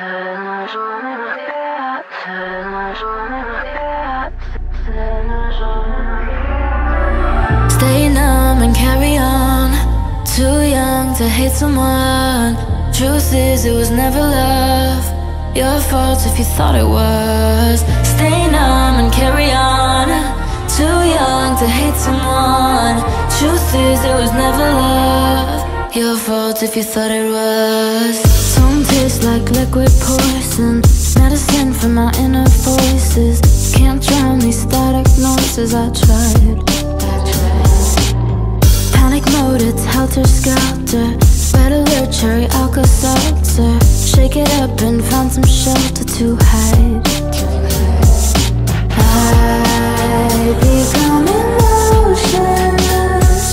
Stay numb and carry on. Too young to hate someone. Truth is, it was never love. Your fault if you thought it was. Stay numb and carry on. Too young to hate someone. Truth is, it was never love. Your fault if you thought it was. Some taste like liquid poison. Medicine for my inner voices. Can't drown these static noises. I tried. Panic mode, it's helter skelter. Red alert, cherry alka seltzer. Shake it up and find some shelter to hide. I become emotionless.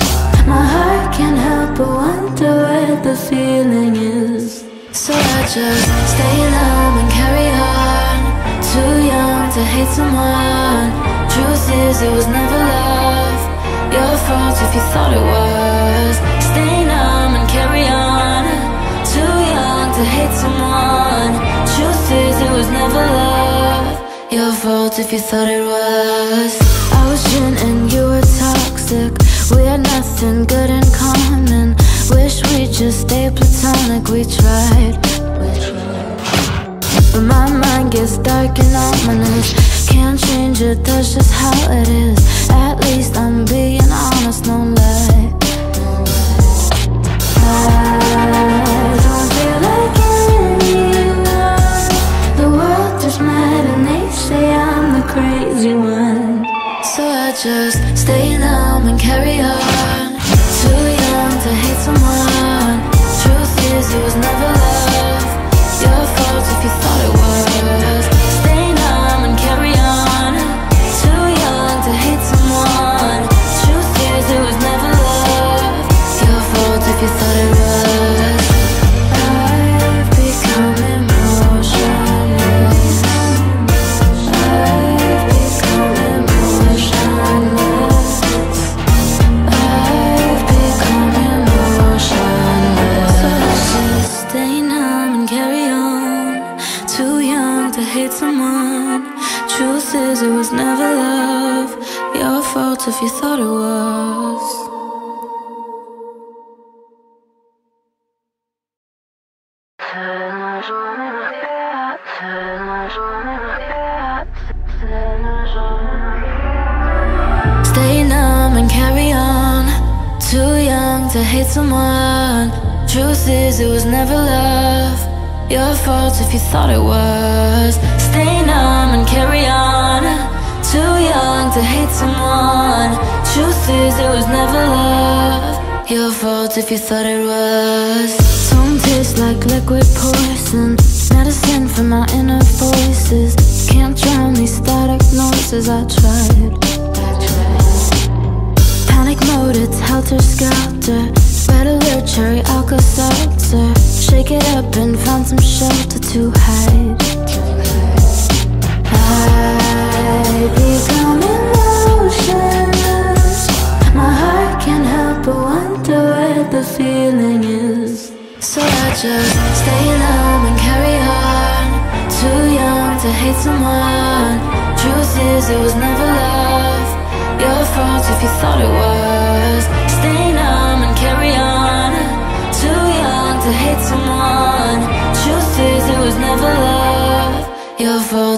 My heart can't help but wonder where the feeling is. So I just stay numb and carry on. Too young to hate someone. Truth is, it was never love. Your fault if you thought it was. Stay numb and carry on. Too young to hate someone. Truth is, it was never love. Your fault if you thought it was. I was gin and you were toxic. We had nothing good in common. Wish we just stay platonic. We tried. But my mind gets dark and ominous. Can't change it, that's just how it is. At least I'm being honest, no lie. I don't feel like anyone. The world is mad and they say I'm the crazy one. So I just Was never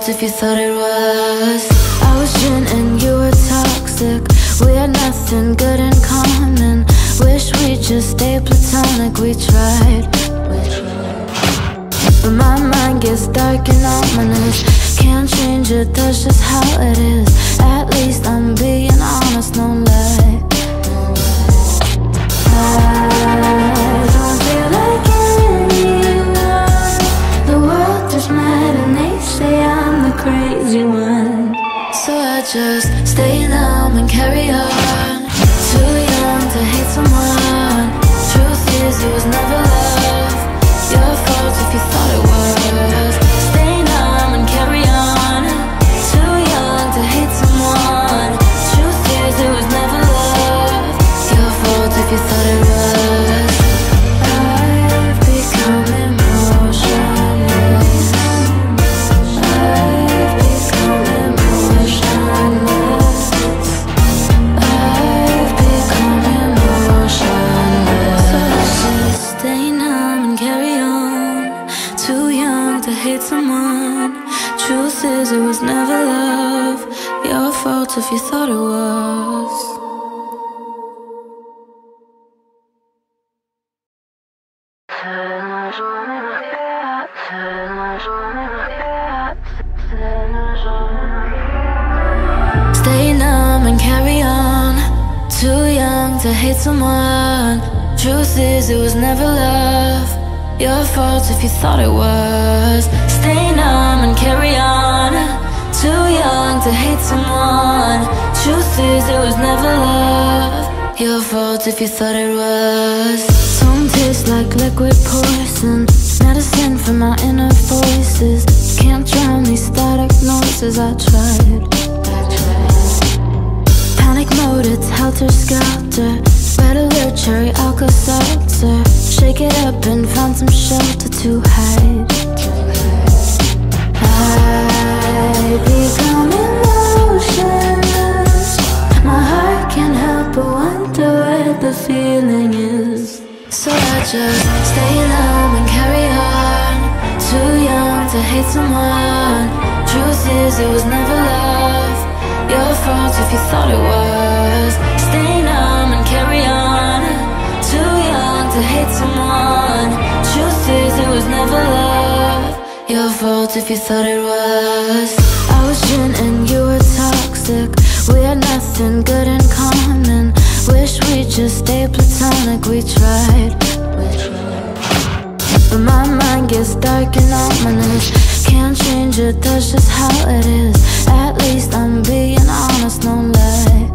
if you thought it was. I was gin and you were toxic. We had nothing good in common. Wish we just stay platonic. We tried. But my mind gets dark and ominous. Can't change it, that's just how it is. At least I'm being honest, no lie. I just stay numb and carry on. Too young to hate someone. Truth is, it was never love. Your fault if you thought it was. You thought it was. Stay numb and carry on. Too young to hate someone. Truth is, it was never love. Your fault if you thought it was. Stay numb and carry on. Too young to hate someone. Is, it was never love. Your fault if you thought it was. Tongue tastes like liquid poison. Medicine for my inner voices. Can't drown these static noises. I tried. Panic mode, it's helter skelter. Red alert, cherry alka seltzer. Shake it up and find some shelter to hide. I become the feeling is. So I just stay numb and carry on. Too young to hate someone. Truth is, it was never love. Your fault if you thought it was. Stay numb and carry on. Too young to hate someone. Truth is, it was never love. Your fault if you thought it was. I was gin and you were toxic. We had nothing good in common. Wish we just stayed platonic. We tried. But my mind gets dark and ominous. Can't change it, that's just how it is. At least I'm being honest, no lie.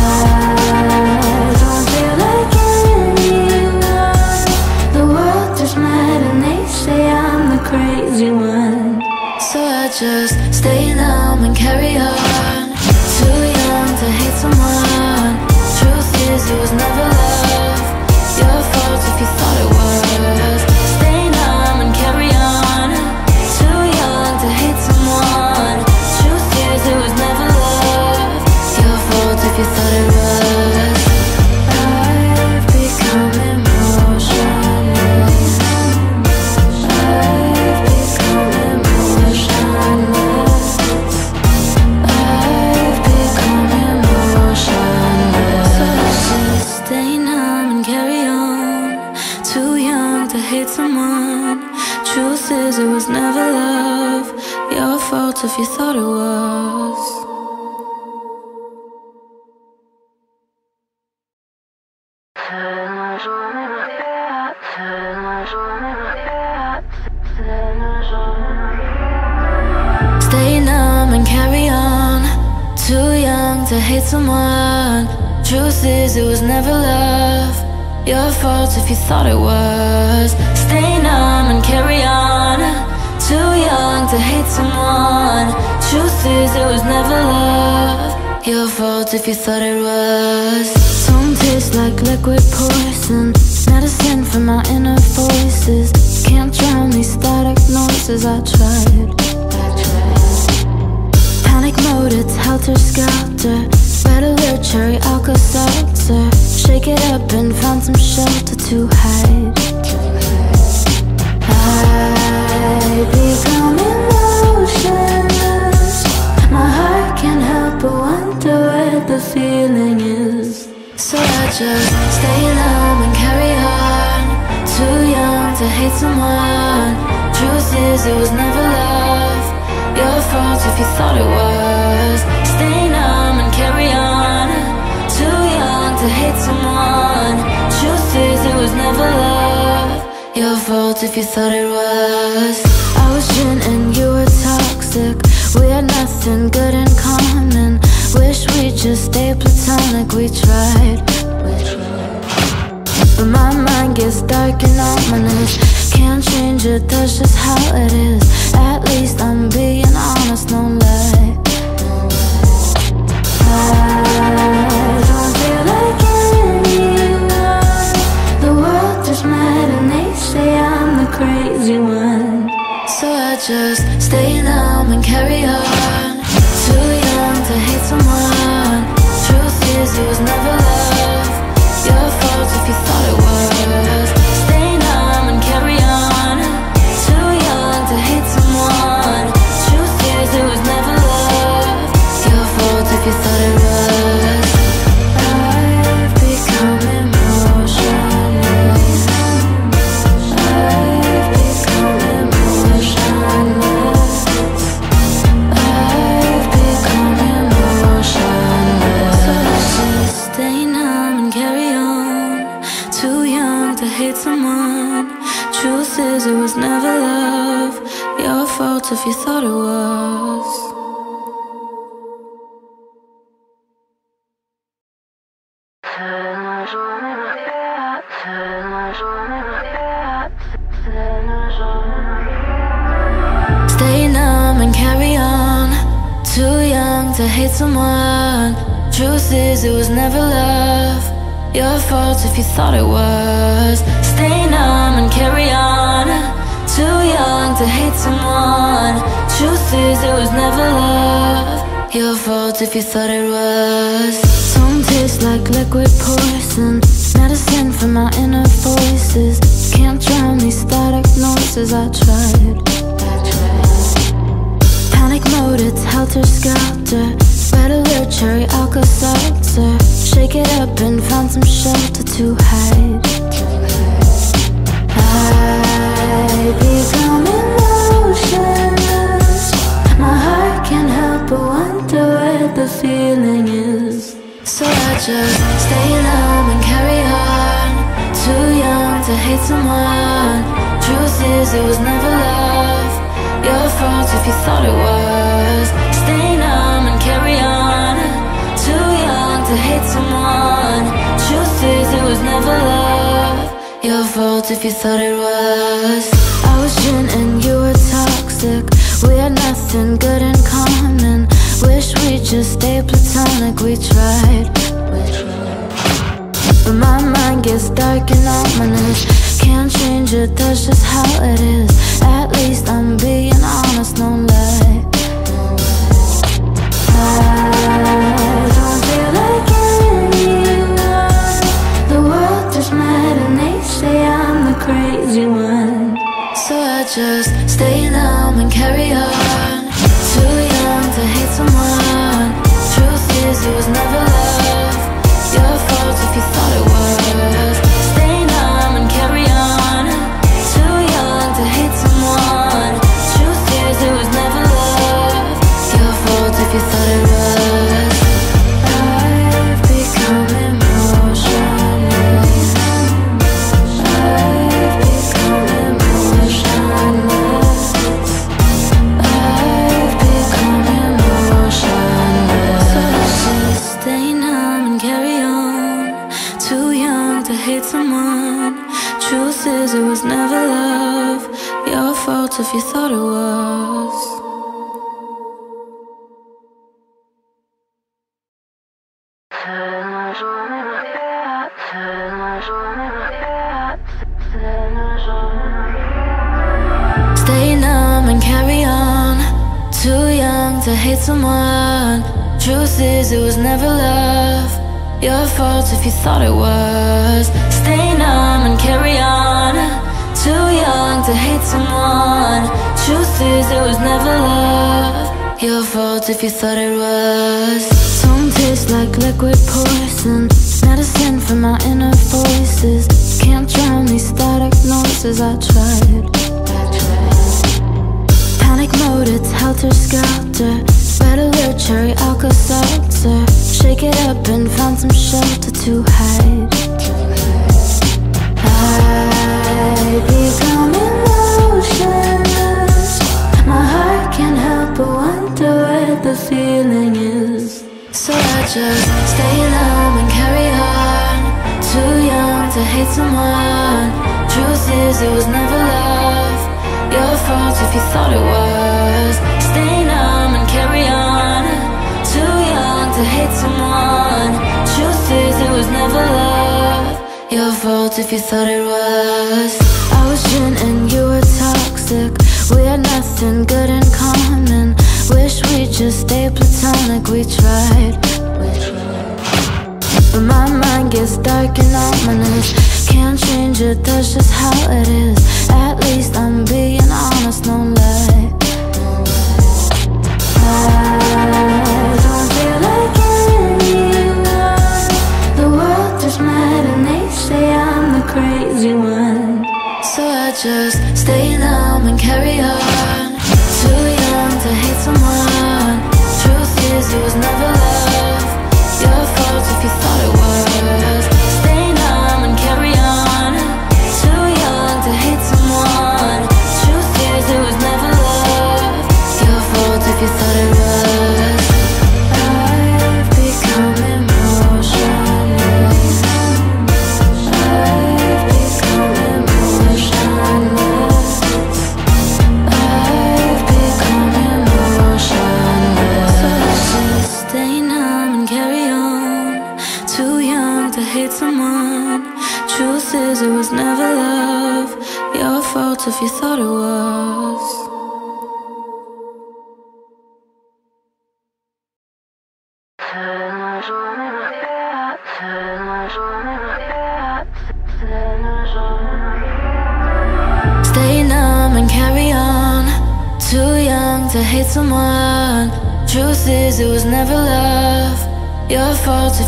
I don't feel like anyone. The world is mad and they say I'm the crazy one. So I just stay numb and carry on. It was never if you thought it was. Stay numb and carry on. Too young to hate someone. Truth is, it was never love. Your fault if you thought it was. Stay numb and carry on. Too young to hate someone. Truth is, it was never love. Your fault if you thought it was. Tongue tastes like liquid poison. Medicine for my inner voices. Can't drown these static noises. I tried. Panic mode, it's helter skelter. Red alert, cherry alka seltzer. Shake it up and find some shelter to hide. I just stay numb and carry on. Too young to hate someone. Truth is, it was never love. Your fault if you thought it was. Stay numb and carry on. Too young to hate someone. Truth is, it was never love. Fault if you thought it was. I was gin and you were toxic. We had nothing good in common. Wish we just stayed platonic. We tried. But my mind gets dark and ominous. Can't change it, that's just how it is. Just stay numb and carry on. Too young to hate someone. Truth is, it was never love. Your fault if you thought it was. Stay numb and carry on. Too young to hate someone. Truth is, it was never love. Your fault if you thought it was. I was gin and you were toxic. We had nothing good in common. Wish we just stayed platonic. We tried. But my mind gets dark and ominous. Can't change it, that's just how it is. At least I'm being honest, no lie. I don't feel like anyone. The world just mad and they say I'm the crazy one. So I just stay numb and carry on. Too young to hate someone. Truth is, it was never love. Your fault if you thought it was. If you thought it was. Stay numb and carry on. Too young to hate someone. Truth is, it was never love. Your fault if you thought it was. Stay numb and carry on. Too young to hate someone. Truth is, it was never love. Your fault if you thought it was. Some taste like liquid poison. Medicine for my inner voices. Can't drown these static noises. I tried. Panic mode, it's helter skelter. Red alert, cherry alka seltzer. Shake it up and find some shelter to hide. I just stay numb and carry on. Too young to hate someone. Truth is, it was never love. Your fault if you thought it was. Stay numb and carry on. Too young to hate someone. Truth is, it was never love. Your fault if you thought it was. And you were toxic. We had nothing good in common. Wish we just stayed platonic. We tried. But my mind gets dark and ominous. Can't change it, that's just how it is. At least I'm being honest, no lie. I just stay numb and carry on.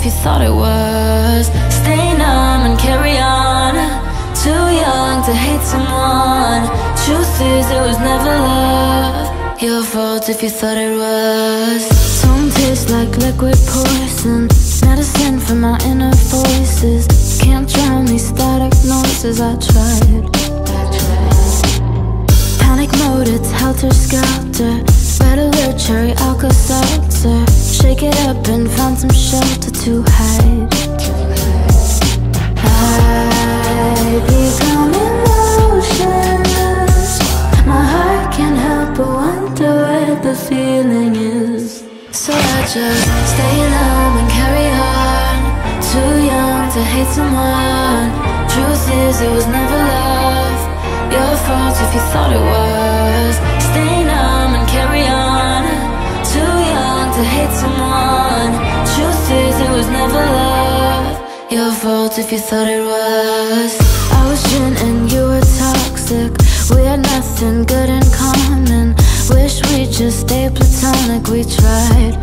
If you thought it was. Stay numb and carry on. Too young to hate someone. Truth is, it was never love. Your fault if you thought it was. Tongue tastes like liquid poison. Medicine for my inner voices. Can't drown these static noises. I tried. Panic mode, it's helter skelter. Red alert, cherry alka seltzer. Shake it up and find some shelter to hide. I become emotionless. My heart can't help but wonder where the feeling is. So I just stay numb and carry on. Too young to hate someone. Truth is, it was never love. Your fault if you thought it was. If you thought it was. I was gin and you were toxic. We had nothing good in common. Wish we just stayed platonic. We tried.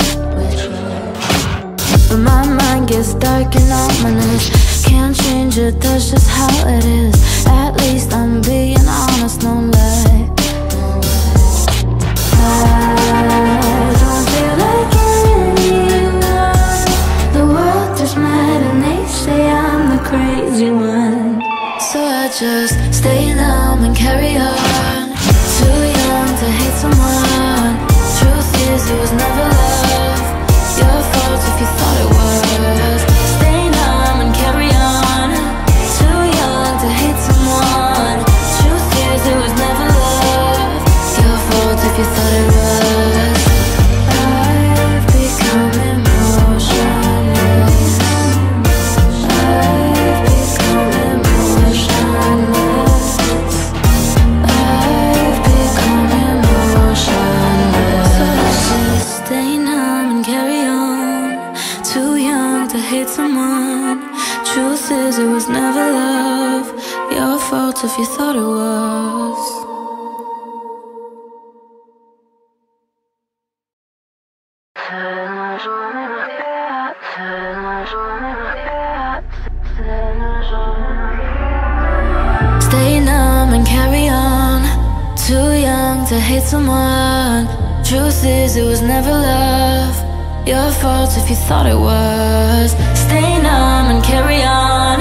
But my mind gets dark and ominous. Can't change it, that's just how it is. At least I'm being honest, no lie. I don't just stay numb and carry on. Too young to hate someone. Truth is, it was never love. If you thought it was. Stay numb and carry on.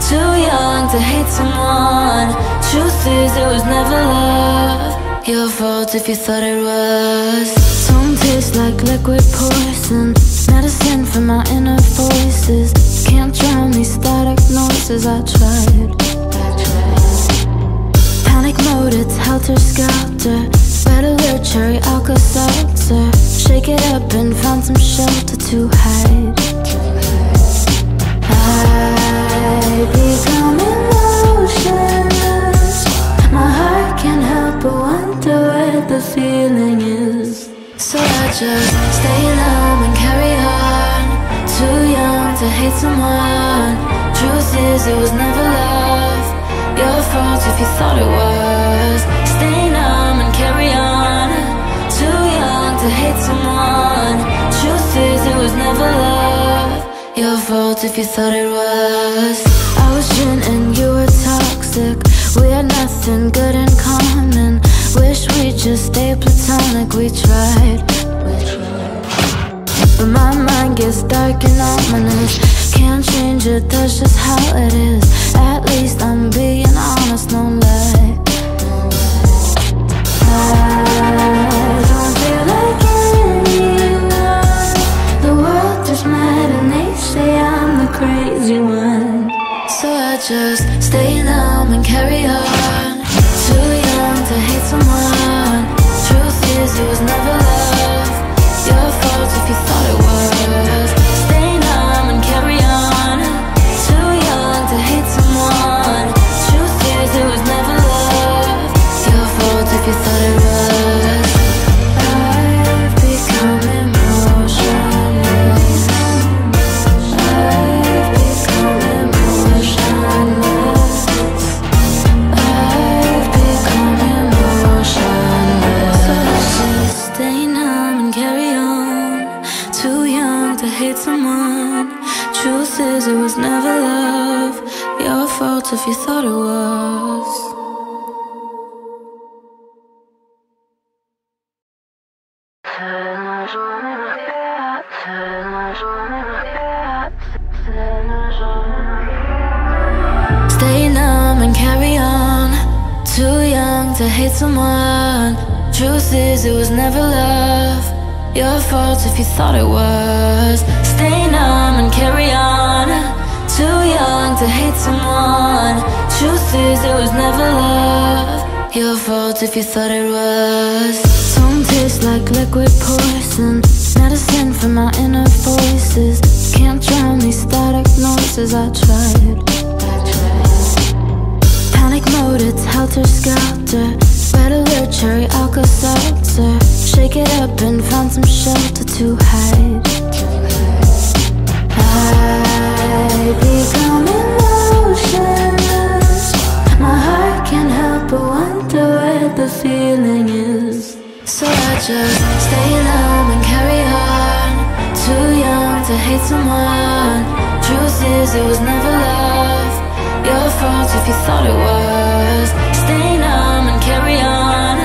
Too young to hate someone. Truth is, it was never love. Your fault if you thought it was. Tongue tastes like liquid poison. Medicine for my inner voices. Can't drown these static noises. I tried. Panic mode, it's helter skelter. Better alert, cherry alka seltzer. Shake it up and find some shelter to hide. I become emotionless. My heart can't help but wonder where the feeling is. So I just stay numb and carry on. Too young to hate someone. Truth is, it was never love. Your fault if you thought it was. Stay numb to hate someone. Truth is, it was never love. Your fault if you thought it was. I was gin and you were toxic. We had nothing good in common. Wish we just stayed platonic. We tried. But my mind gets dark and ominous. Can't change it, that's just how it is. At least I'm being honest, no lie. I just stay numb and carry on. Too young to hate someone. Truth is, it was never love. Your fault if you thought it was. someone. Truth is it was never love. Your fault if you thought it was. Stay numb and carry on. Too young to hate someone. Truth is it was never love. Your fault if you thought it was. Stay numb and carry on. Too young to hate someone. Truth is, it was never love. Your fault if you thought it was. Some taste like liquid poison. Medicine for my inner voices. Can't drown these static noises. I tried. Panic mode, it's helter skelter. Red alert, cherry alka seltzer. Shake it up and find some shelter to hide. To with the feeling is. So i just stay alone and carry on.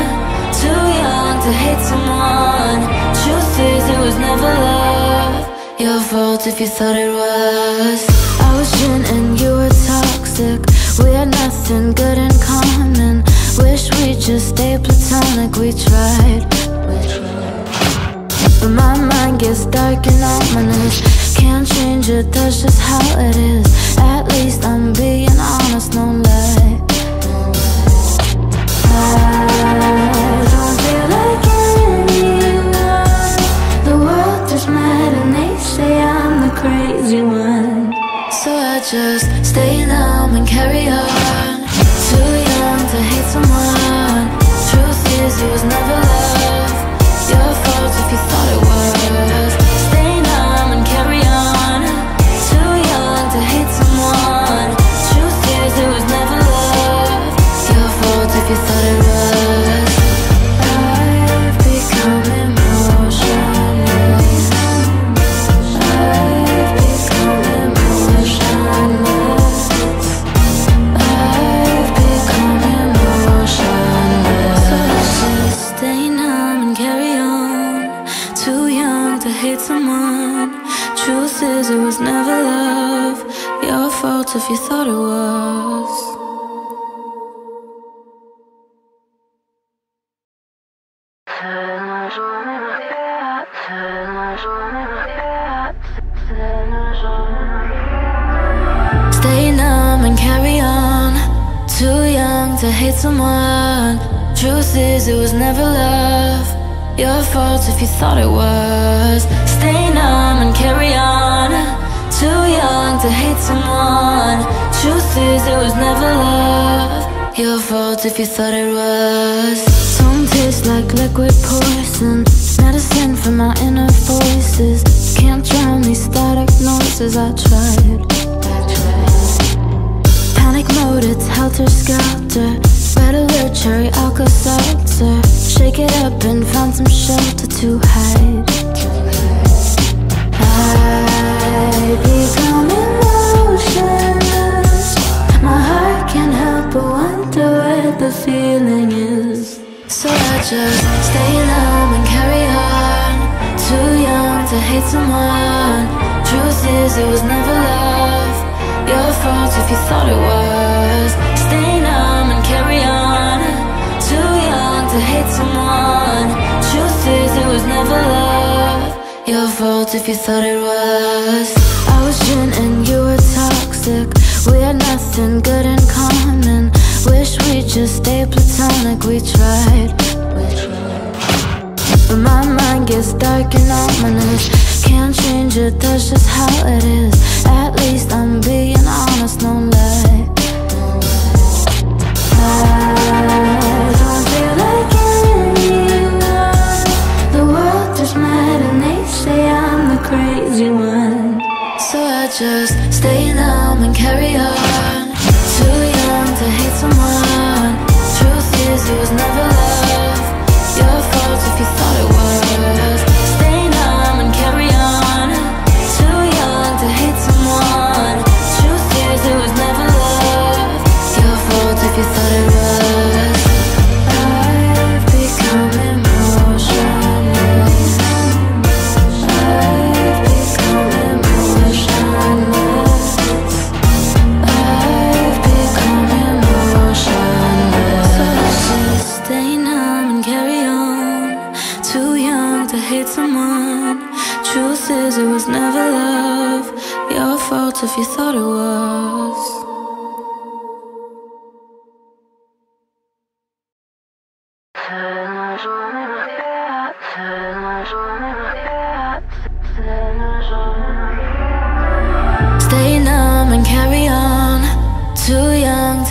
Too young to hate someone. Truth is, it was never love. Your fault if you thought it was. I was gin and you were toxic. We had nothing good in common. Wish we just stay platonic. We tried. But my mind gets dark and ominous. Can't change it, that's just how it is. At least I'm being honest, no lie. You thought it was. Stay numb and carry on. Too young to hate someone. Truth is, it was never love. Your fault if you thought it was. Tongue tastes like liquid poison. Medicine for my inner voices. Can't drown these static noises. I tried. Panic mode, it's helter skelter. Red alert, cherry alka seltzer. Shake it up and find some shelter to hide. I become emotionless. My heart can't help but wonder where the feeling is. So I just stay numb and carry on. Too young to hate someone. Truth is, it was never love. Your fault if you thought it was. Never love. Your fault if you thought it was. I was gin and you were toxic. We had nothing good in common. Wish we'd just stay platonic. We tried. But my mind gets dark and ominous. Can't change it, that's just how it is. At least I'm being honest, no lie. I don't just stay numb and carry on. Too young to hate someone. Truth is, it was never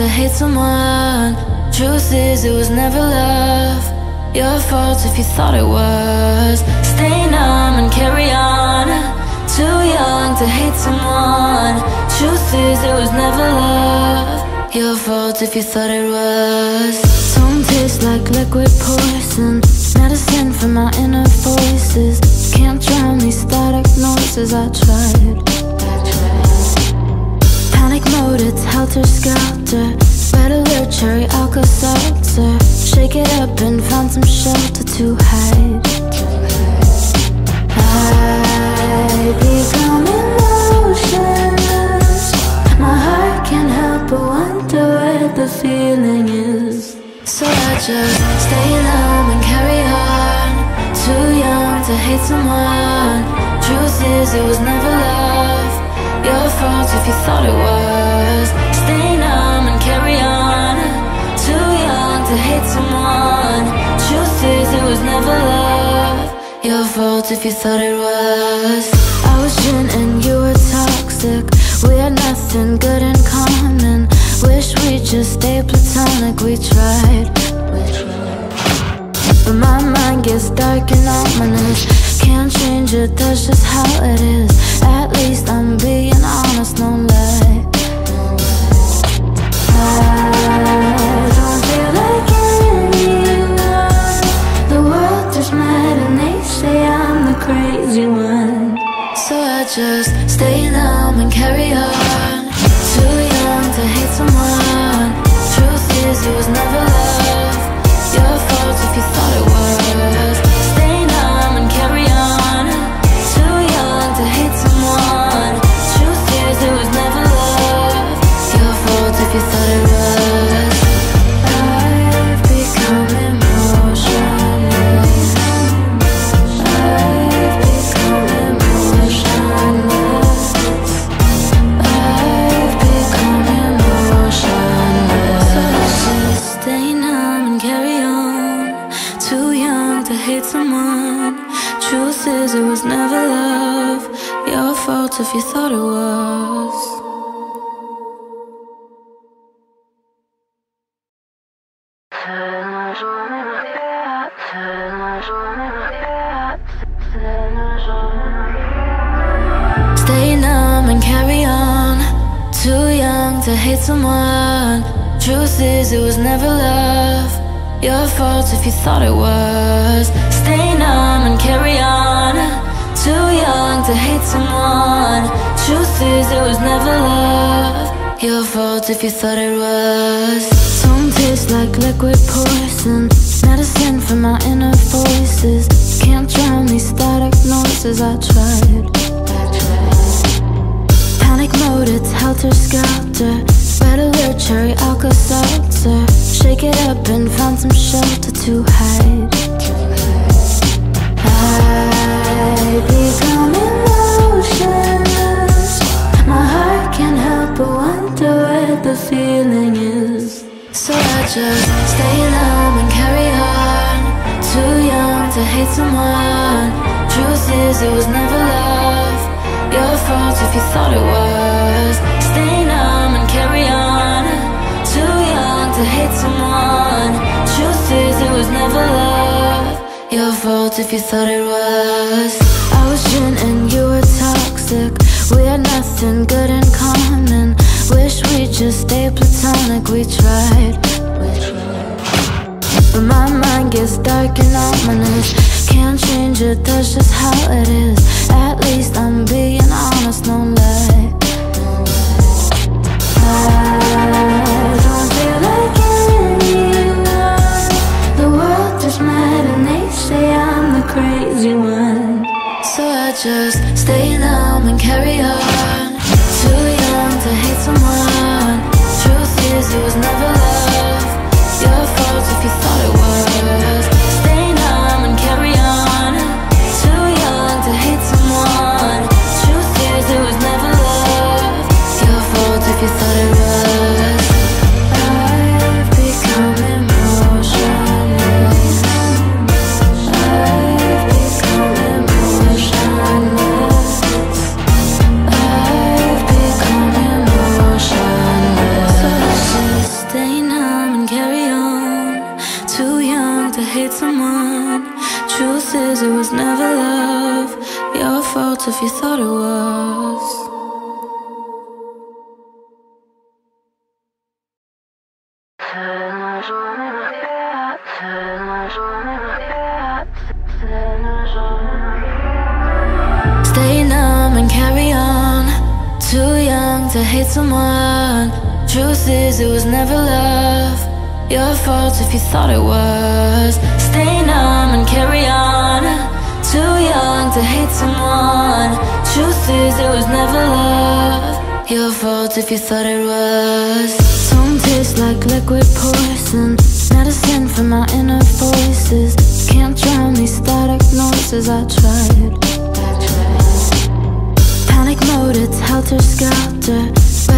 to hate someone. Truth is, it was never love. Your fault if you thought it was. Stay numb and carry on. Too young to hate someone. Truth is, it was never love. Your fault if you thought it was. Tongue tastes like liquid poison. Medicine for my inner voices. Can't drown these static noises. I tried. It's helter skelter. Red alert, cherry alka seltzer. Shake it up and find some shelter to hide. I become emotionless. My heart can't help but wonder where the feeling is. So I just stay numb and carry on. Too young to hate someone. Truth is, it was never love. Your fault if you thought it was. Stay numb and carry on. Too young to hate someone. Truth is, it was never love. Your fault if you thought it was. I was gin and you were toxic. We had nothing good in common. Wish we'd just stayed platonic. We tried. But my mind gets dark and ominous. Can't change it, that's just how it is. At least I'm being honest, no lie. I don't feel like anyone. The world is mad and they say I'm the crazy one. So I just stay numb and carry on. Too young to hate someone. Truth is, it was never love. Your fault if you thought it was. You thought it was. Someone. Truth is, it was never love. Your fault if you thought it was. Stay numb and carry on. Too young to hate someone. Truth is, it was never love. Your fault if you thought it was. I was gin and you were toxic. We had nothing good in common. Wish we just stayed platonic. We tried. But my mind gets dark and ominous. Change it, that's just how it is. At least I'm being honest, no fault if you thought it was. Stay numb and carry on. Too young to hate someone. Truth is, it was never love. Your fault if you thought it was. Tongue tastes like liquid poison. Medicine for my inner voices. Can't drown these static noises. I tried. Panic mode, it's helter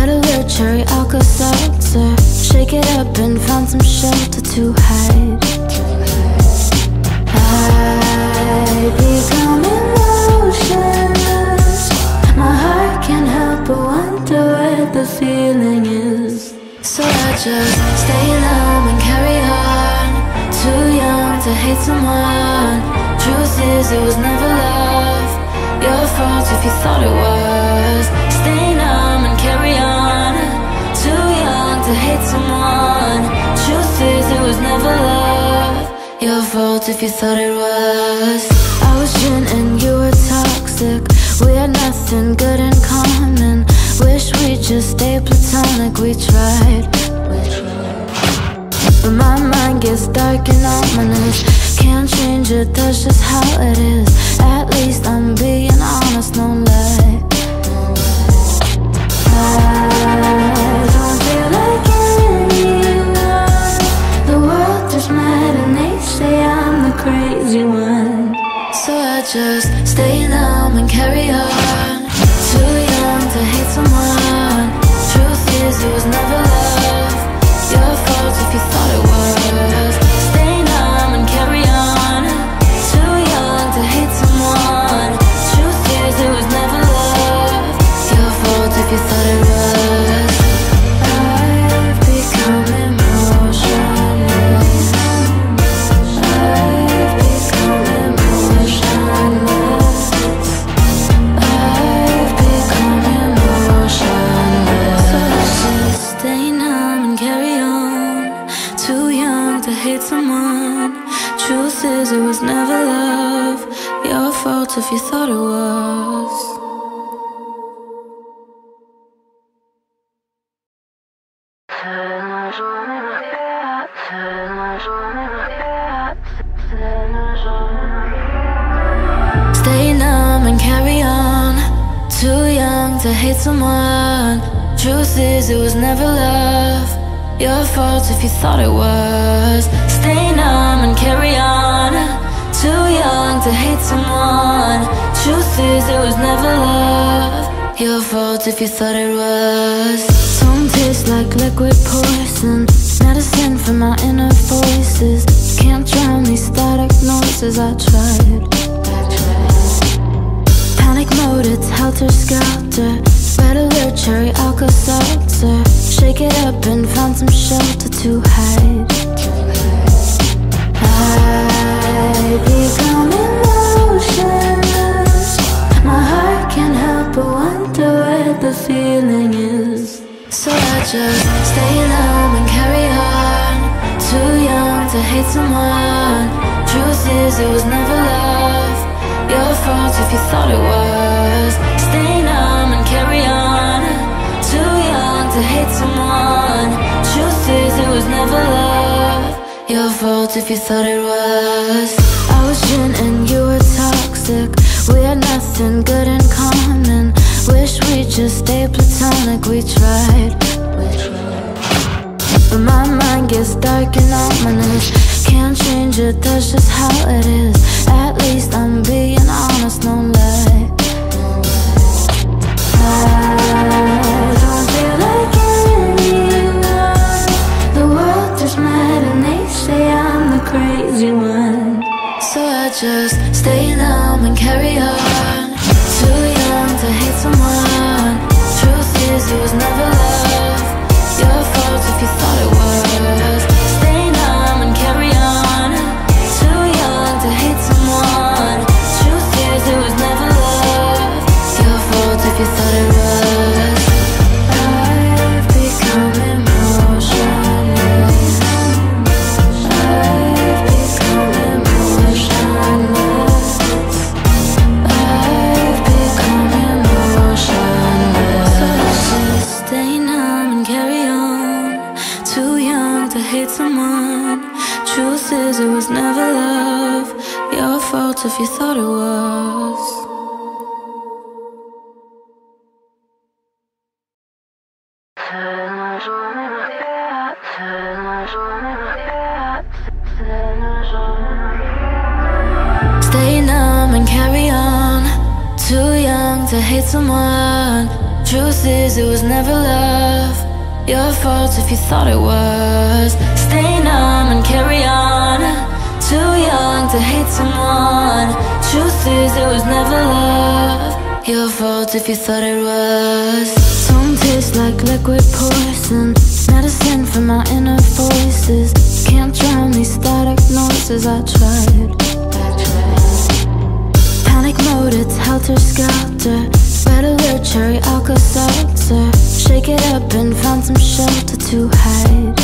alert, cherry alka seltzer. Shake it up and find some shelter to hide. I become emotionless. My heart can't help but wonder where the feeling is. So I just stay numb and carry on. Too young to hate someone. Truth is, it was never love. Your fault if you thought it was. Stay never love. Your fault if you thought it was. I was gin and you were toxic. We had nothing good in common. Wish we just stayed platonic. We tried. But my mind gets dark and ominous. Can't change it, that's just how it is. At least I'm being honest, no lie. I don't just stay numb and carry on. Too young to hate someone. Truth is, it was never love. Your fault if you thought someone. Truth is, it was never love. Your fault if you thought it was. Stay numb and carry on. Too young to hate someone. Truth is, it was never love. Your fault if you thought it was. Stay numb and carry on. Too young to hate someone. Truth is, it was never love. Your fault if you thought it was. Tongue tastes like liquid poison. Medicine for my inner voices. Can't drown these static noises. I tried. Panic mode, it's helter skelter. Red alert, cherry alka seltzer. Shake it up and find some shelter to hide. I become emotionless. My heart can't help but wonder where the feeling is. So I just stay numb and carry on. Too young to hate someone. Truth is, it was never love. Your fault if you thought it was. Stay numb and carry on. To hate someone. Truth is, it was never love. Your fault if you thought it was. I was gin and you were toxic. We had nothing good in common. Wish we just stayed platonic. We tried. But my mind gets dark and ominous. Can't change it, that's just how it is. At least I'm being honest, no lie. I don't crazy one. So I just stay numb and carry on. Too young to hate someone. Truth is, it was never love. Your fault if you thought it was. If you thought it was. Stay numb and carry on. Too young to hate someone. Truth is, it was never love. Your fault if you thought it was. Stay numb and carry on. Too young to hate someone. Is, it was never love. Your fault if you thought it was. Tongue tastes like liquid poison. Medicine for my inner voices. Can't drown these static noises. I tried. Panic mode, it's helter skelter. Red alert, cherry alka seltzer. Shake it up and find some shelter to hide.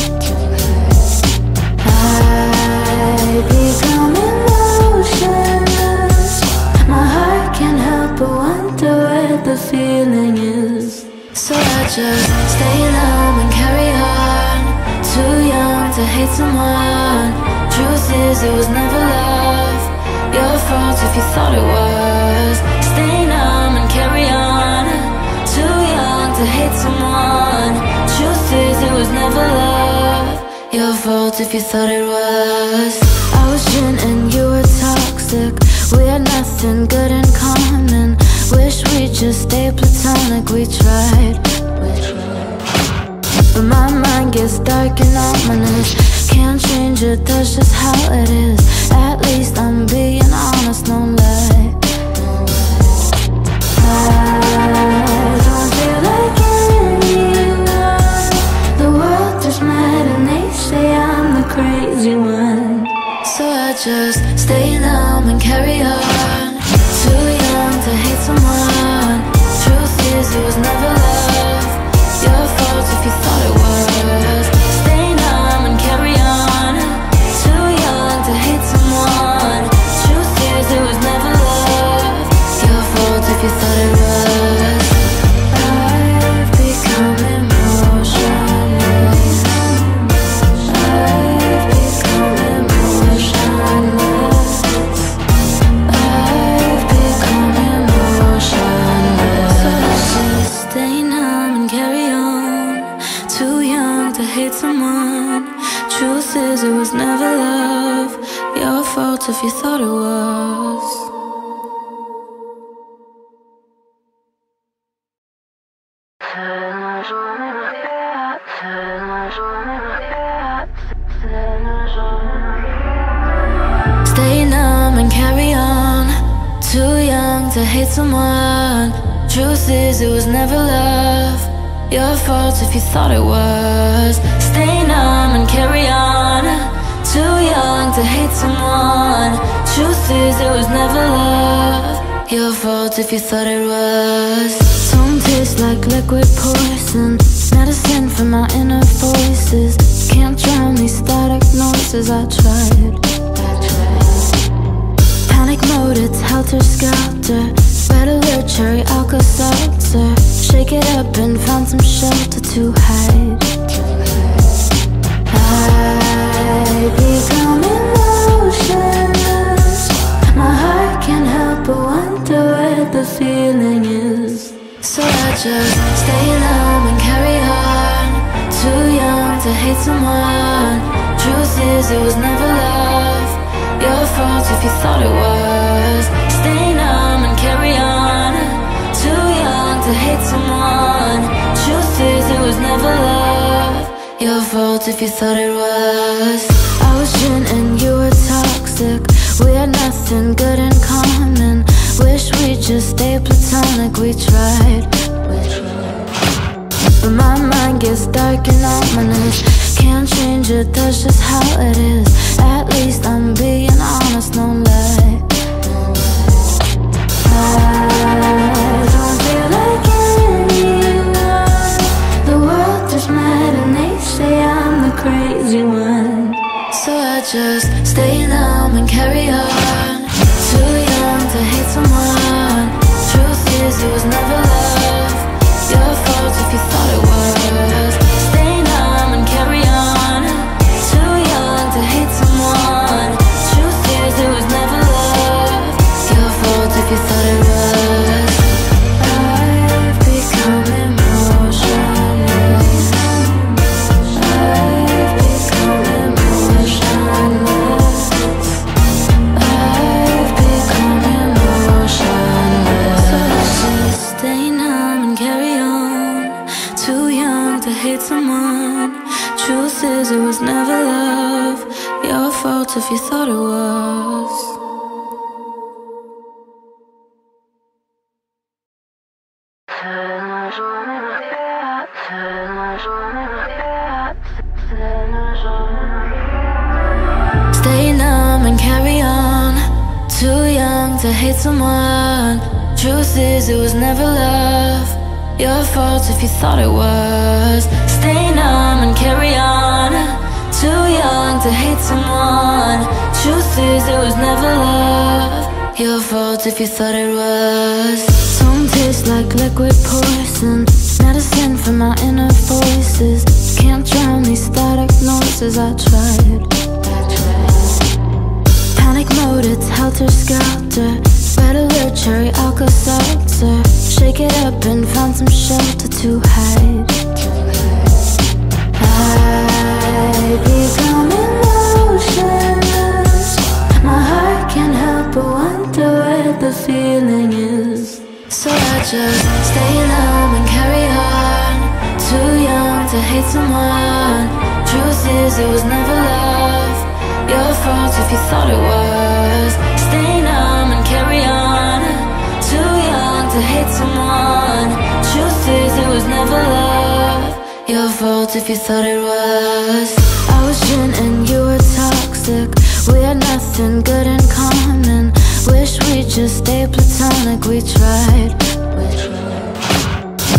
I become where the feeling is. So I just stay numb and carry on. Too young to hate someone. Truth is, it was never love. Your fault if you thought it was. Stay numb and carry on. Too young to hate someone. Truth is, it was never love. Your fault if you thought it was. I was gin and you were toxic. We had nothing good in common. Wish we just stay platonic. We tried. But my mind gets dark and ominous. Can't change it, that's just how it is. At least I'm being honest, no lie. Don't feel like anyone. The world is mad and they say I'm the crazy one. So I just stay numb and carry on. If you thought it was. Stay numb and carry on. Too young to hate someone. Truth is, it was never love. Your fault if you thought it was. Stay numb and carry on. Too young to hate someone. Truth is, it was never love. Your fault if you thought it was. Tongue tastes like liquid poison. Medicine for my inner voices. Can't drown these static noises. I tried. Panic mode, it's helter skelter. Red alert, cherry alka seltzer. Shake it up and find some shelter to hide. I just stay numb and carry on. Too young to hate someone. Truth is, it was never love. Your fault if you thought it was. Stay numb and carry on. Too young to hate someone. Truth is, it was never love. Fault if you thought it was. I was gin and you were toxic. We had nothing good in common. Wish we just stay platonic. We tried. But my mind gets dark and ominous. Can't change it, that's just how it is. At least I'm being honest, no lie. I just stay numb and carry on. Too young to hate someone. Truth is, it was never love. Thought it was. Stay numb and carry on. Too young to hate someone. Truth is, it was never love. Your fault if you thought it just stay platonic. We tried.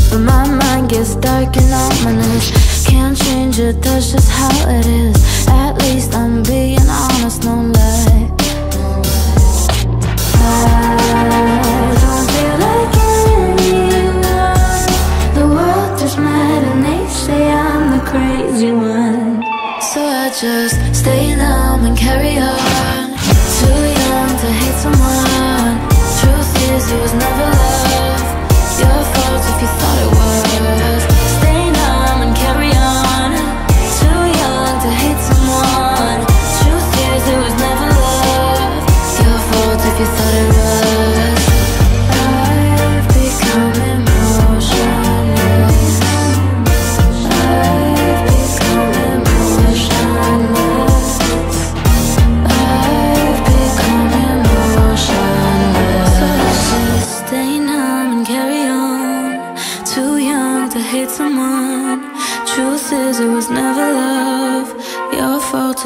But my mind gets dark and ominous. Can't change it, that's just how it is. At least I'm being honest, no lie. I don't feel like anyone. The world is mad and they say I'm the crazy one. So I just stay numb and carry on. Too young to hate someone. Is, it was never love. Your fault if you thought it was.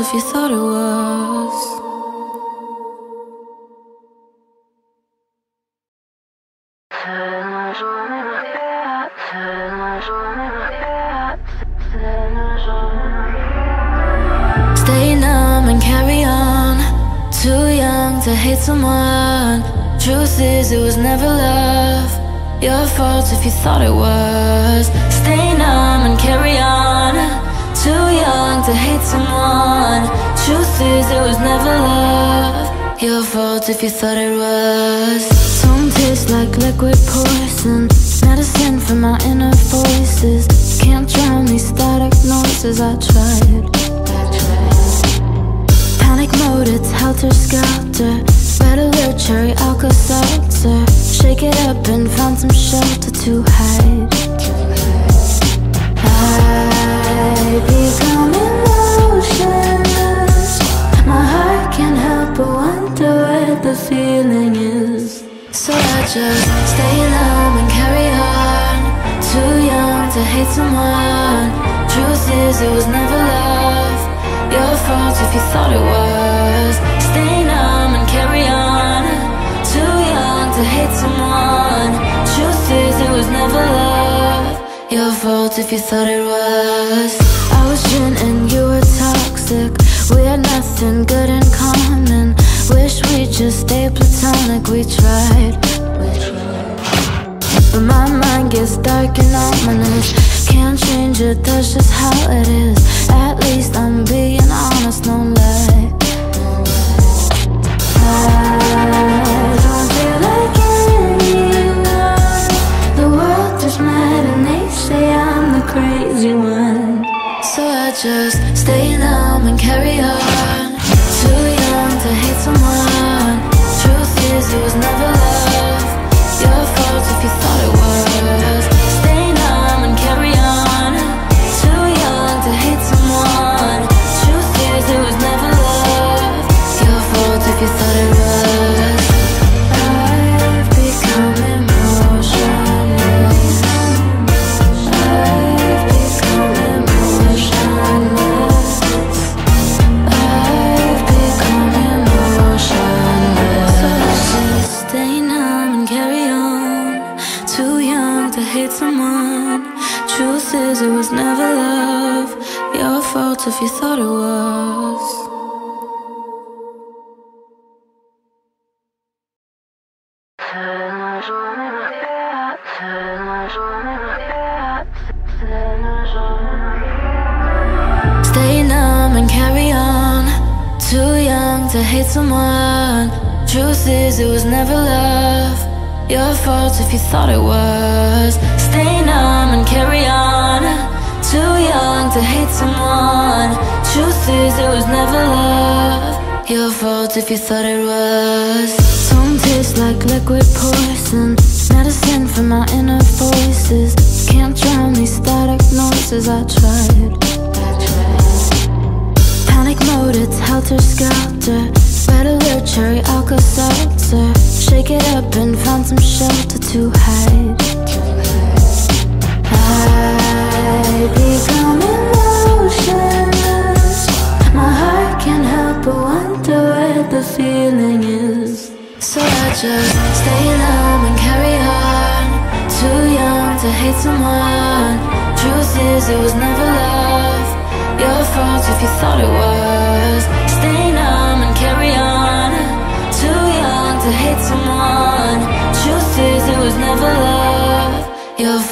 If you thought it was. Stay numb and carry on. Too young to hate someone. Truth is, it was never love. Your fault if you thought it was. Stay numb and carry on. Too young to hate someone. Is, it was never love. Your fault if you thought it was. Tongue tastes like liquid poison. Medicine for my inner voices. Can't drown these static noises. I tried. Panic mode, it's helter skelter. Red alert, cherry alka seltzer. Shake it up and find some shelter to hide. I become the feeling is. So I just stay numb and carry on. Too young to hate someone. Truth is, it was never love. Your fault if you thought it was. Stay numb and carry on. Too young to hate someone. Truth is, it was never love. Your fault if you thought it was. I was gin and you were toxic. We had nothing good in common. Wish we just stayed platonic. We tried. But my mind gets dark and ominous. Can't change it, that's just how it is. At least I'm being honest, no lie. Don't feel like anyone. The world is mad and they say I'm the crazy one. So I just stay numb and carry on. Someone. Truth is, it was if you thought it was. Stay numb and carry on. Too young to hate someone. Truth is, it was never love. Your fault if you thought it was. Stay numb and carry on. Too young to hate someone. Truth is, it was never love. Your fault if you thought it was. Tongue tastes like liquid poison. Medicine for my inner voices. Can't drown these static noises. I tried. Panic mode, it's helter skelter. Red alert, cherry alka seltzer. Shake it up and find some shelter to hide. I feeling is. So I just stay numb and carry on. Too young to hate someone. Truth is, it was never love. Your fault if you thought it was. Stay numb and carry on. Too young to hate someone. Truth is, it was never love.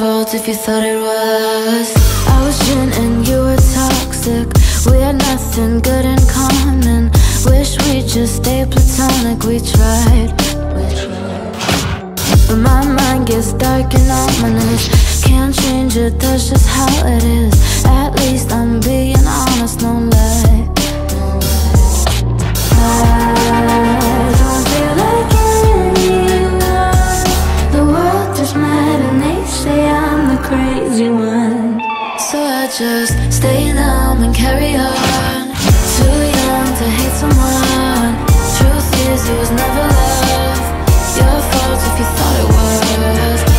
Fault if you thought it was. I was gin and you were toxic. We had nothing good in common. Wish we just stayed platonic. We tried. But my mind gets dark and ominous. Can't change it, that's just how it is. At least I'm being honest, no lie. I don't just stay numb and carry on. Too young to hate someone. Truth is, it was never love. Your fault if you thought it was.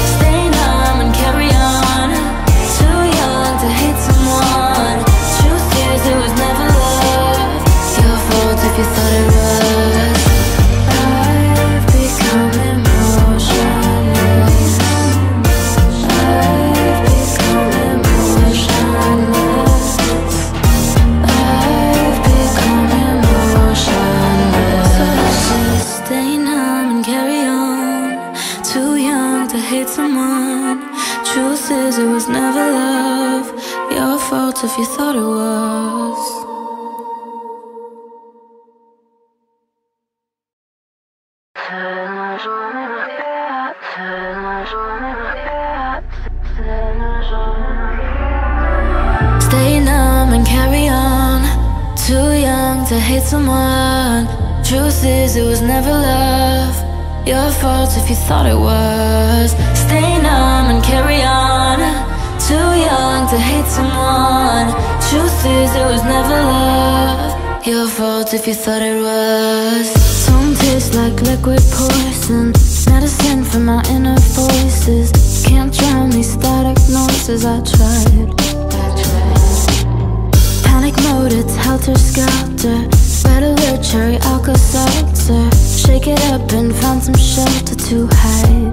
Thought it was. Stay numb and carry on. Too young to hate someone. Truth is, it was never love. Your fault if you thought it was. Tongue tastes like liquid poison. Medicine for my inner voices. Can't drown these static noises. I tried. Panic mode, it's helter skelter. Red alert, cherry alka seltzer. Shake it up and find some shelter to hide.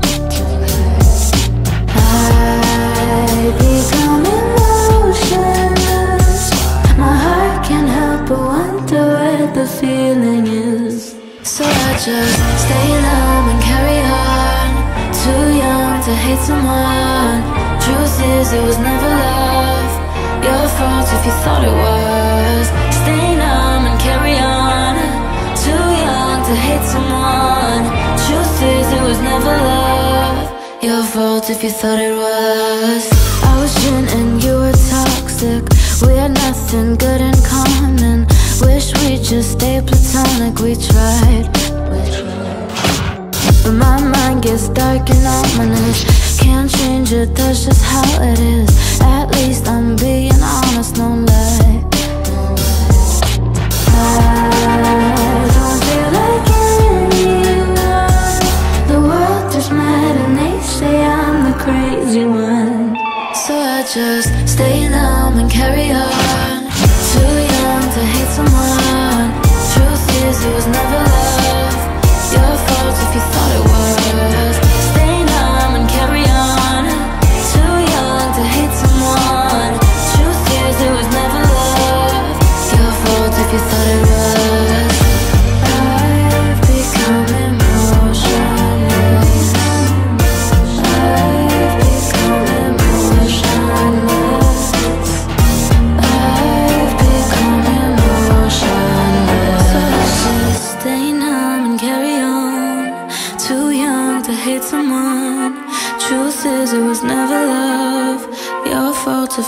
I become emotionless. My heart can't help but wonder where the feeling is. So I just stay numb and carry on. Too young to hate someone. Truth is, it was never love. Your fault if you thought it was. Your fault if you thought it was. I was gin and you were toxic. We had nothing good in common. Wish we just stayed platonic. We tried. But my mind gets dark and ominous. Can't change it, that's just how it is. At least I'm being honest, no lie. Just stay numb and carry on. Too young to hate someone. Truth is, it was never love. Your fault if you thought it was.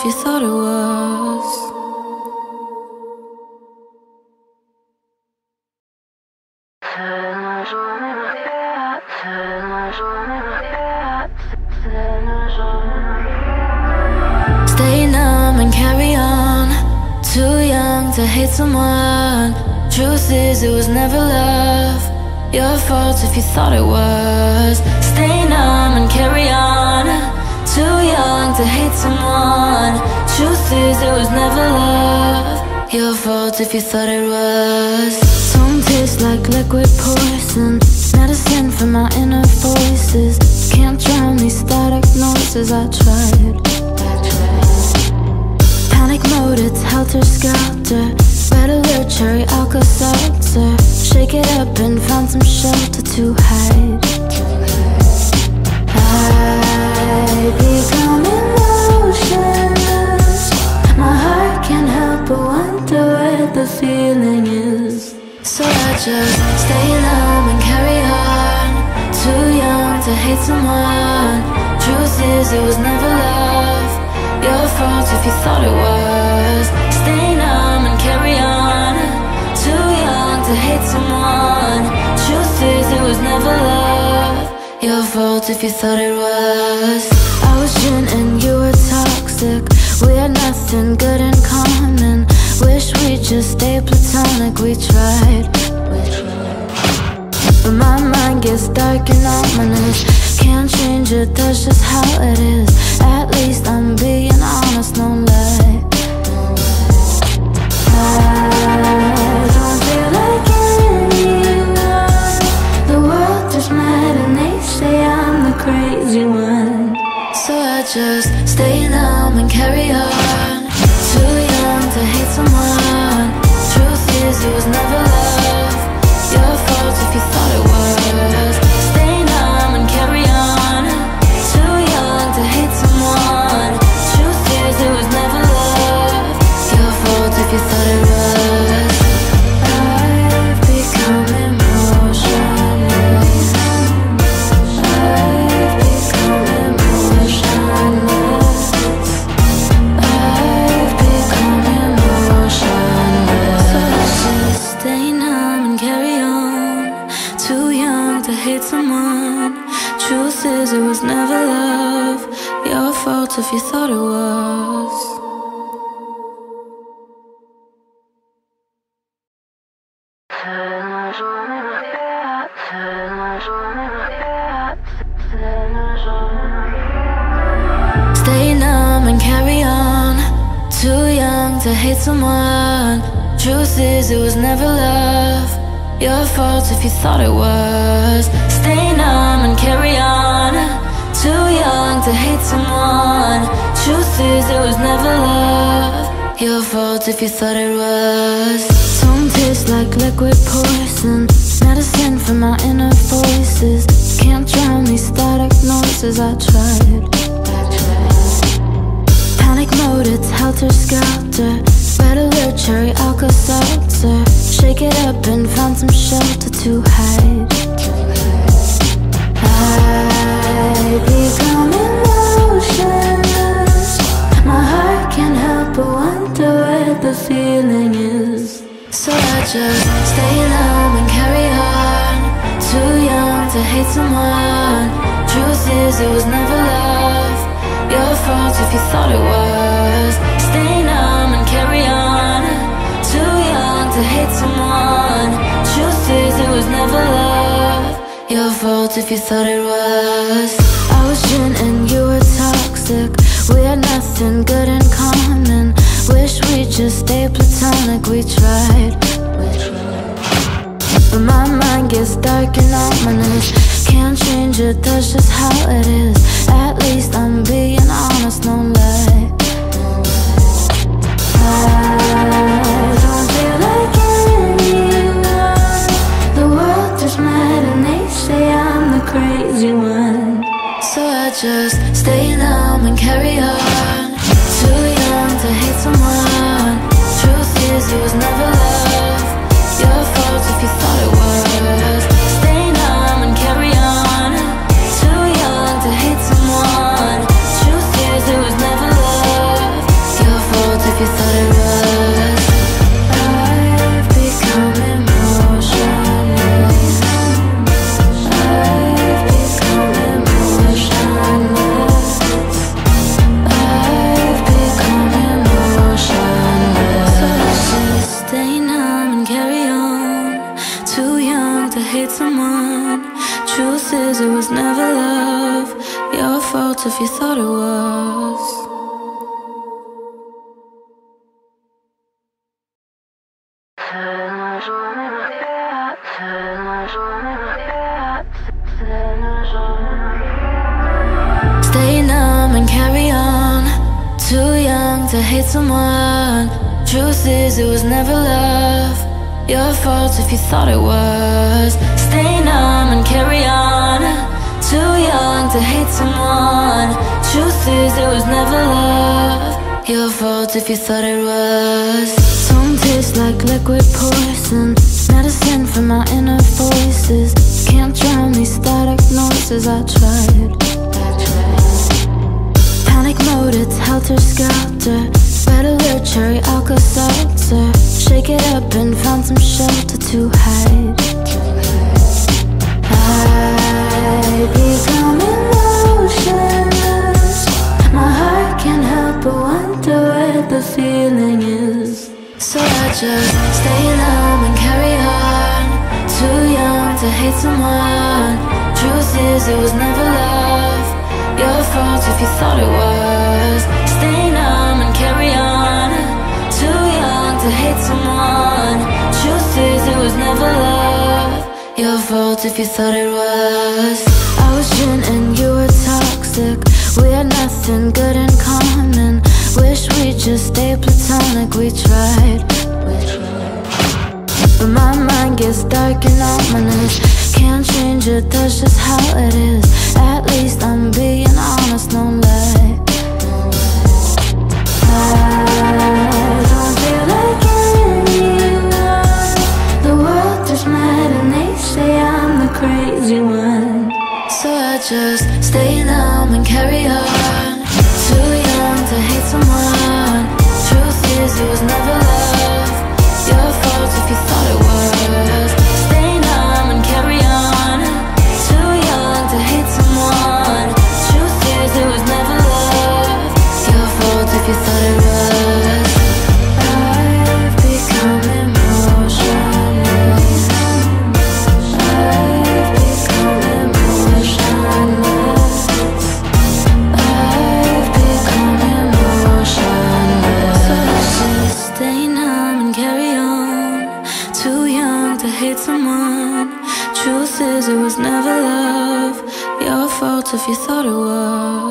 You thought it was. Stay numb and carry on. Too young to hate someone. Truth is, it was never love. Your fault if you thought it was. Your fault if you thought it was. Some taste like liquid poison. Medicine for my inner voices. Can't drown these static noises. I tried. Panic mode, it's helter skelter. Red alert, cherry alka seltzer. Shake it up and find some shelter to hide. I become the feeling is. So I just stay numb and carry on. Too young to hate someone. Truth is, it was never love. Your fault if you thought it was. Stay numb and carry on. Too young to hate someone. Truth is, it was never love. Your fault if you thought it was. I was gin and you were toxic. We had nothing good in common. Wish we just stayed platonic. We tried. But my mind gets dark and ominous. Can't change it, that's just how it is. At least I'm being honest, no lie. I don't feel like anyone. The world is mad and they say I'm the crazy one. So I just stay numb and carry on. Never love. Your fault if you thought it was. Stay numb and carry on. Too young to hate someone. Truth is, it was never love. Your fault if you thought it was. Some taste like liquid poison. Medicine for my inner voices. Can't drown these static noises. I tried. Panic mode, it's helter skelter. Red alert, cherry alka seltzer. Shake it up and find some shelter to hide. I become emotionless. My heart can't help but wonder where the feeling is. So I just stay numb and carry on. Too young to hate someone. Truth is, it was never love. Your fault if you thought it was. Stay never love. Your fault if you thought it was. I was gin and you were toxic. We had nothing good in common. Wish we just stayed platonic. We tried. But my mind gets dark and ominous. Can't change it, that's just how it is. At least I'm being honest, no lie. I just stay numb and carry on. Too young to hate someone. Truth is, it was never you thought it was. Stay numb and carry on. Too young to hate someone. Truth is, it was never love. Your fault if you thought it was. Tongue tastes like liquid poison. Medicine for my inner voices. Can't drown these static noises. I tried. Panic mode, it's helter skelter. Red alert, cherry alka seltzer. Shake it up and found some shelter to hide. I become emotionless. My heart can't help but wonder where the feeling is. So I just stay numb and carry on. Too young to hate someone. Truth is, it was never love. Your fault if you thought it was. Stay numb to hate someone. Truth is, it was never love. Your fault if you thought it was. I was gin and you were toxic. We had nothing good in common. Wish we just stay platonic. We tried. But my mind gets dark and ominous Can't change it, that's just how it is At least I'm being honest, no lie I don't just stay numb and carry on. Too young to hate someone. Truth is it was never love. Your fault if you thought it was if you thought it was